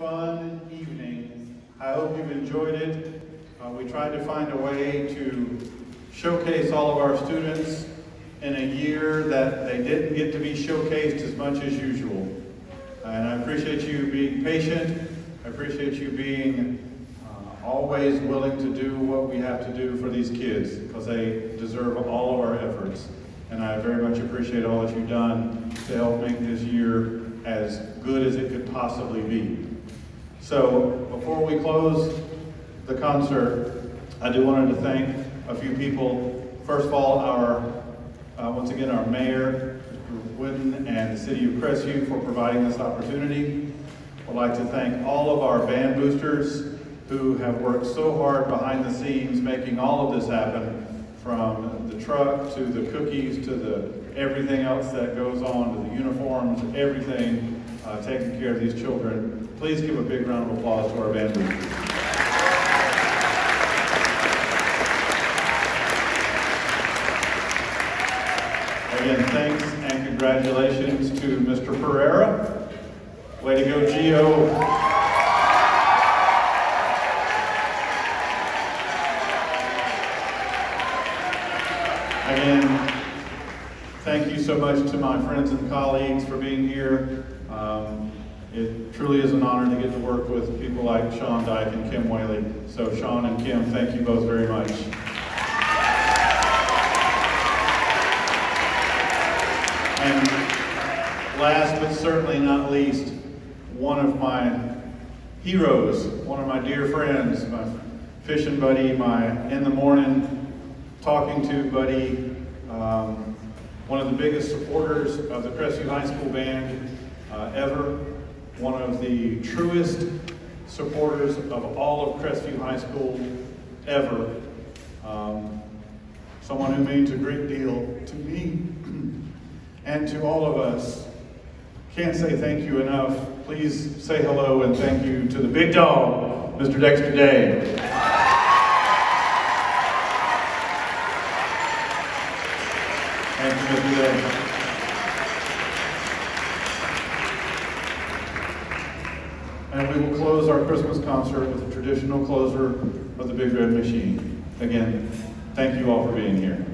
fun evening. I hope you've enjoyed it. Uh, we tried to find a way to showcase all of our students in a year that they didn't get to be showcased as much as usual. And I appreciate you being patient. I appreciate you being uh, always willing to do what we have to do for these kids because they deserve all of our efforts. And I very much appreciate all that you've done to help make this year as good as it could possibly be. So before we close the concert, I do wanted to thank a few people. First of all, our, uh, once again, our mayor, Mr. Whitten, and the city of Crestview for providing this opportunity. I'd like to thank all of our band boosters who have worked so hard behind the scenes making all of this happen, from the truck to the cookies to the everything else that goes on, to the uniforms, everything, uh, taking care of these children. Please give a big round of applause to our band. Again, thanks and congratulations to Mr. Pereira. Way to go, Gio. Again, thank you so much to my friends and colleagues for being here. Um, it truly is an honor to get to work with people like Sean Dyke and Kim Whaley. So Sean and Kim, thank you both very much. And last but certainly not least, one of my heroes, one of my dear friends, my fishing buddy, my in the morning talking to buddy, um, one of the biggest supporters of the Crestview High School Band uh, ever, one of the truest supporters of all of Crestview High School ever, um, someone who means a great deal to me and to all of us. Can't say thank you enough. Please say hello and thank you to the big dog, Mr. Dexter Day. And we will close our Christmas concert with a traditional closer of the Big Red Machine. Again, thank you all for being here.